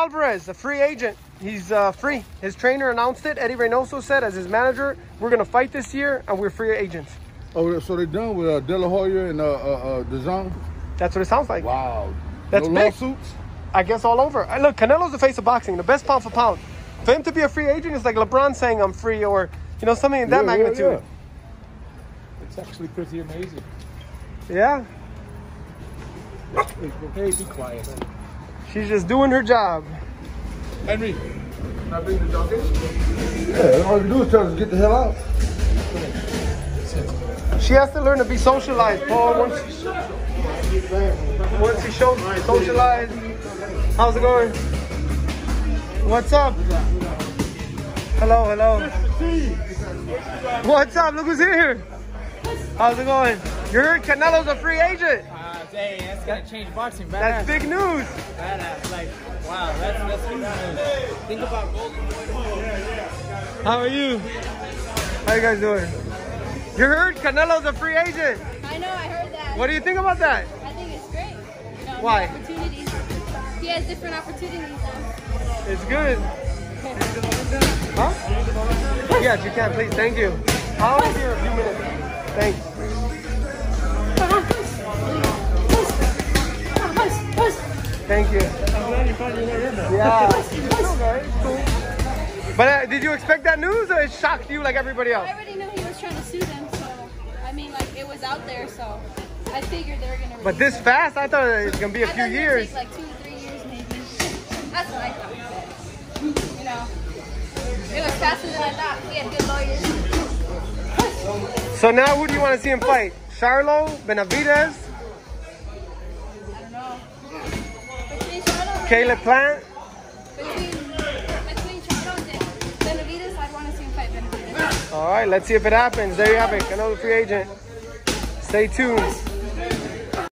Alvarez, a free agent. He's uh, free. His trainer announced it. Eddie Reynoso said, as his manager, we're going to fight this year and we're free agents. Oh, so they're done with uh, De La Hoya and uh, uh, uh, DAZN? That's what it sounds like. Wow. That's no big. lawsuits? I guess all over. Uh, Look, Canelo's the face of boxing, the best pound for pound. For him to be a free agent is like LeBron saying I'm free or, you know, something in that Yeah, yeah, magnitude. It's actually pretty amazing. Yeah. Hey, be quiet. She's just doing her job. Henry, can I bring the dog in? Yeah, all you do is tell us to get the hell out. She has to learn to be socialized, Paul. Once, once she shows socialized. How's it going? What's up? Hello, hello. What's up? Look who's here. How's it going? You heard Canelo's a free agent. Dang, that's gonna change boxing. Badass. That's big news. Badass. Like, wow, that's that's huge news. Think about Golden Boy. How are you? How you guys doing? You heard Canelo's a free agent. I know, I heard that. What do you think about that? I think it's great. You know, Why? Opportunities. He has different opportunities now. It's good. Huh? Yes, you can, please. Thank you. I'll be here a few minutes. Thank you. I'm Yeah. Okay, it's cool. But uh, did you expect that news or it shocked you like everybody else? I already knew he was trying to sue them, so I mean, like it was out there, so I figured they were gonna. But this it. fast, I thought it was gonna be a I few thought it would years. Take like two to three years, maybe. That's what I thought. But, you know, it was faster than I thought. We had good lawyers. So now who do you want to see him fight? Charlo, Benavidez, fight Benavidez. All right, let's see if it happens. There you have it. Another free agent. Stay tuned.